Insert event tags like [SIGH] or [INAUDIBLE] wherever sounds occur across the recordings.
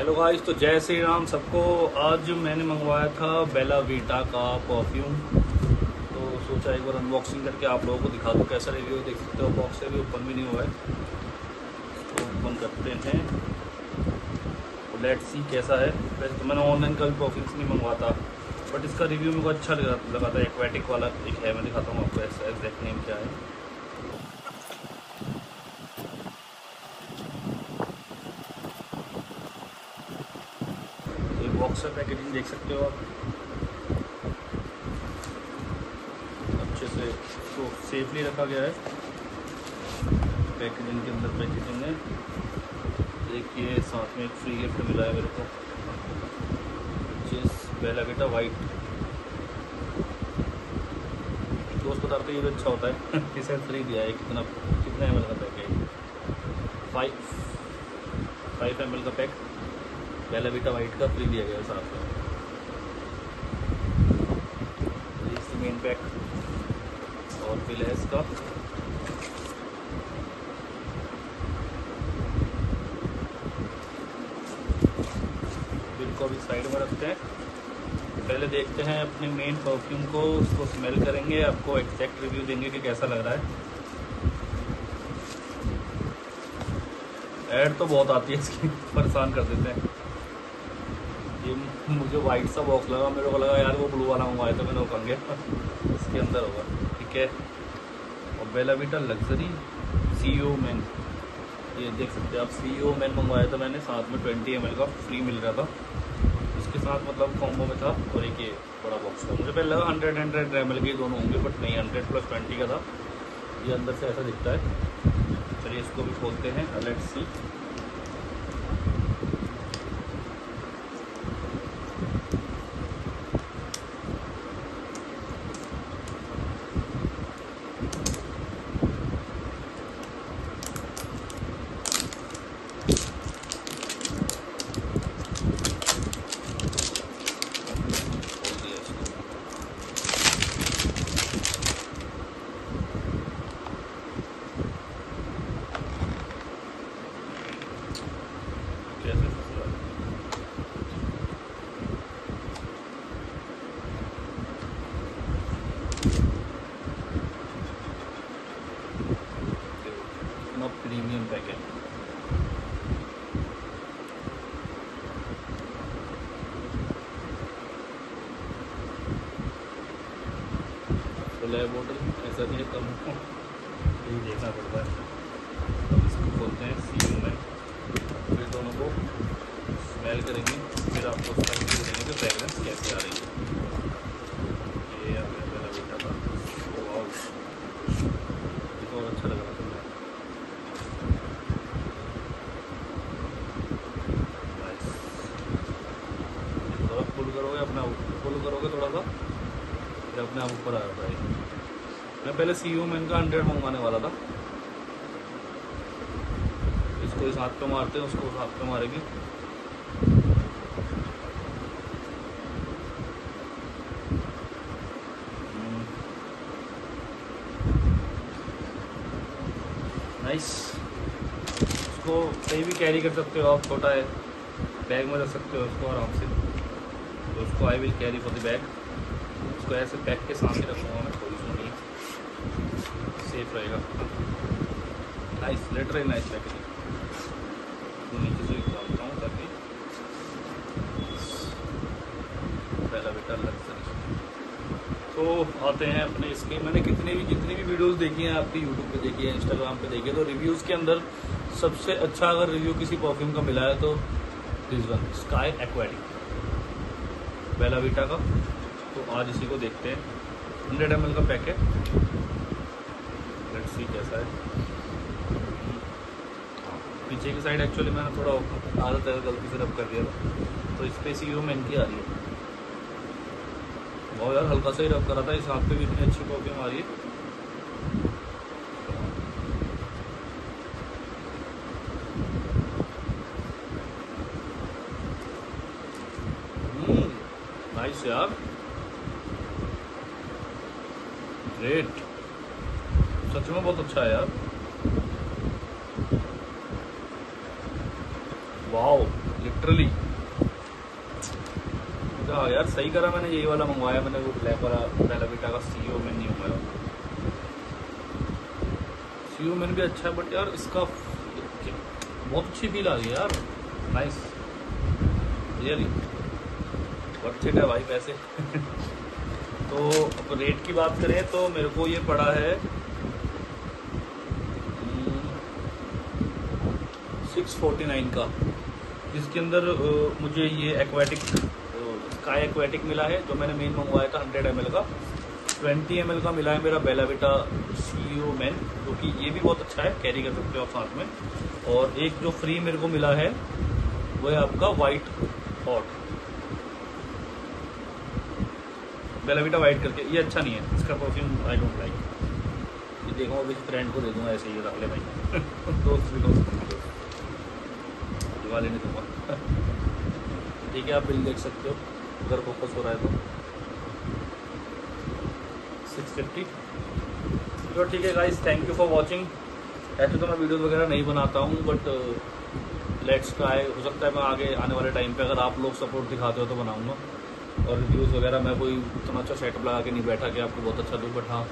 Guys तो जय श्री राम सबको। आज मैंने मंगवाया था बेला वीटा का परफ्यूम तो सोचा एक बार अनबॉक्सिंग करके आप लोगों को दिखा दूँ कैसा रिव्यू देख सकते हो बॉक्स से भी ओपन भी नहीं हुआ है। तो ओपन करते हैं। लेट सी कैसा है। वैसे तो मैंने ऑनलाइन का भी परफ्यूम्स नहीं मंगवाता। बट इसका रिव्यू मेरे को अच्छा लगा लगा था एक्वेटिक वाला एक है, मैं दिखाता हूँ आपको ऐसा एग्जैक्ट नेम क्या है। बॉक्स पैकेजिंग देख सकते हो आप। अच्छे से इसको सेफली रखा गया है। पैकेजिंग के अंदर पैकेजिंग है देखिए, साथ में एक फ्री गिफ्ट मिला है मेरे को। जिस बेला बेटा वाइट दोस्त बताते ये भी अच्छा होता है। [LAUGHS] किसे फ्री दिया है? कितना कितना एम का पैक है फाइव फाइव एम का पैक पहला बेटा वाइट का फ्री दिया गया में मेन पैक और फिलहेस का बिल को अभी साइड में रखते हैं। पहले देखते हैं अपने मेन परफ्यूम को, उसको स्मेल करेंगे, आपको एग्जैक्ट रिव्यू देंगे कि कैसा लग रहा है। ऐड तो बहुत आती है इसकी, परेशान कर देते हैं। ये मुझे वाइट सा बॉक्स लगा, मेरे को लगा, यार, वो ब्लू वाला मंगवाया था मैंने ओपन किया इसके अंदर होगा, ठीक है? और BellaVita luxury C O man ये देख सकते हैं आप सी ओ मैन मंगवाया था मैंने, साथ में ट्वेंटी एम का फ्री मिल रहा था। उसके साथ मतलब कॉम्बो में था, और एक ये बड़ा बॉक्स था। मुझे पहले लगा हंड्रेड हंड्रेड एम के दोनों होंगे बट नहीं हंड्रेड प्लस ट्वेंटी का था। ये अंदर से ऐसा दिखता है। चलिए इसको भी खोलते हैं लेट्स सी बोतल ऐसा नहीं है कम। यही देखना पड़ता है। अब इसको खोलते हैं सी में। फिर दोनों को स्मेल करेंगे, फिर आपको देंगे कि फ्रेगरेंस कैसे आ रही है। ये बेटा था। ये अच्छा लग रहा था फुल करोगे अपना फुल करोगे थोड़ा सा। फिर अपने आप ऊपर आया है मैं पहले सी यू मैन का हंड्रेड मंगवाने वाला था। इसको इस हाथ पे मारते हैं, उसको उस हाथ पे मारेगी। नाइस इसको कहीं भी कैरी कर सकते हो आप, छोटा है। बैग में रख सकते हो उसको आराम से। तो उसको I will carry for the bag उसको ऐसे बैग के सामने रखूँगा मैं थोड़ी सी नहीं सेफ़ रहेगा। नाइस लेटर है। नाइस तो नीचे से डालता हूँ ताकि पहला बेटा लग्जरी तो आते हैं अपने इसके। मैंने कितनी भी जितनी भी वीडियोस देखी हैं, आपकी यूट्यूब पे देखी है इंस्टाग्राम पे देखी है तो रिव्यूज़ के अंदर सबसे अच्छा अगर रिव्यू किसी परफ्यूम का मिला है तो this one sky aquatic Bella Vita का। तो आज इसी को देखते हैं। हंड्रेड एम का पैक है। लेट्स सी कैसा है। पीछे की साइड एक्चुअली मैंने थोड़ा आदत है, गलती से रब कर दिया था। तो इस पर सी महँगी आ रही है। बहुत यार, हल्का सा ही रब करा था। इस हाथ पे भी इतनी अच्छी आ रही है। नाइस यार। ग्रेट सच में बहुत अच्छा है यार। वाओ लिटरली हाँ यार, सही करा मैंने, यही वाला मंगवाया मैंने, वो ब्लैक वाला बेलाविटा का सी मैन नहीं मंगवाया सी मैन भी अच्छा है बट यार, इसका बहुत अच्छी फील आ रही है यार। नाइस रियली वर्थ इट है भाई, पैसे। [LAUGHS] तो रेट की बात करें तो मेरे को ये पड़ा है सिक्स फोर्टी नाइन का। जिसके अंदर मुझे ये एक्वेटिक स्काई एक्वेटिक मिला है, जो मैंने मेन मंगवाया था हंड्रेड एमएल का। ट्वेंटी एमएल का मिला है मेरा बेलाविटा सी ओ मैन जो कि ये भी बहुत अच्छा है कैरी कर सकते हो आप साथ में। और एक जो फ्री मेरे को मिला है, वो है आपका वाइट हॉट बेलाविटा वाइट करके ये अच्छा नहीं है। इसका परफ्यूम आई डोंट लाइक ये देखो अभी फ्रेंड को दे दूँगा ऐसे ही रख ले भाई। [LAUGHS] दोस्त भी दोस्त दिवाली नहीं दूँगा। ठीक है आप बिल देख सकते हो अगर फोकस हो रहा है तो। सिक्स फिफ्टी तो ठीक है guys thank you for watching ऐसे तो मैं वीडियोस वगैरह नहीं बनाता हूँ बट लेट्स ट्राई हो सकता है मैं आगे आने वाले टाइम पे अगर आप लोग सपोर्ट दिखाते हो तो बनाऊँगा। और रिव्यूज़ वगैरह, मैं कोई उतना अच्छा सेटअप लगा के नहीं बैठा कि आपको बहुत अच्छा दूँ बैठा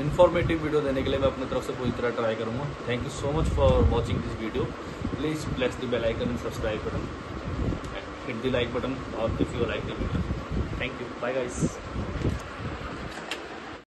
इन्फॉर्मेटिव वीडियो देने के लिए मैं अपनी तरफ़ से पूरी तरह ट्राई करूँगा। Thank you so much for watching this video please place the bell icon and subscribe button hit the like button और if you like the video thank you bye guys.